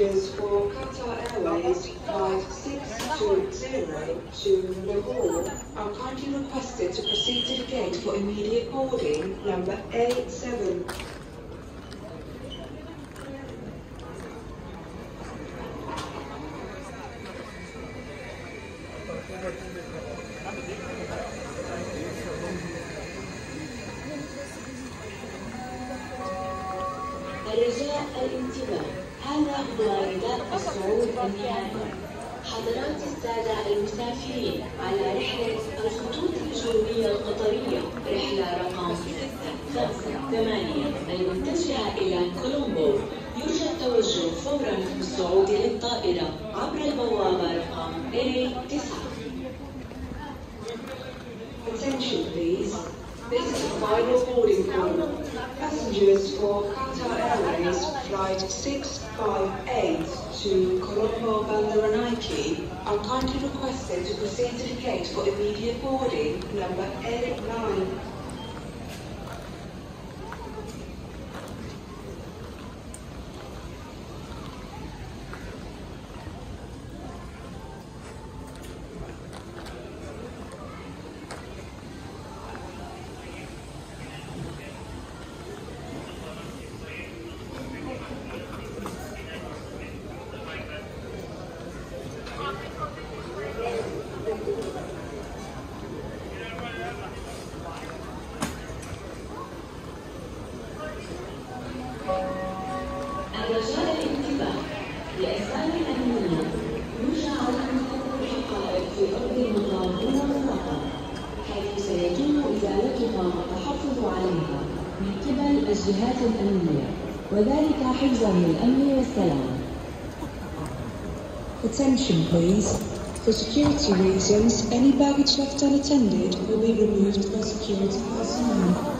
Passengers for Qatar Airways Flight 620 to Lahore are kindly requested to proceed to the gate for immediate boarding, number A7. الرجاء الانتباه هذا هو نداء الصعود النهائي حضرات السادة المسافرين على رحلة الخطوط الهجومية القطرية رحلة رقم 658 المتجهة إلى كولومبو يرجى التوجه فورا بالصعود للطائرة عبر البوابة رقم A9 Attention please. This is the final boarding call. Passengers for Qatar Airways Flight 658 to Colombo Bandaranaike are kindly requested to proceed to the gate for immediate boarding, number A9. الجهات الأمنية وذلك حفظا للأمن والسلام Attention please. For security reasons, any baggage left unattended will be removed by security personnel.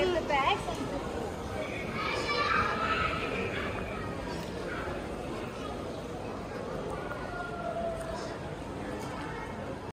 get the bags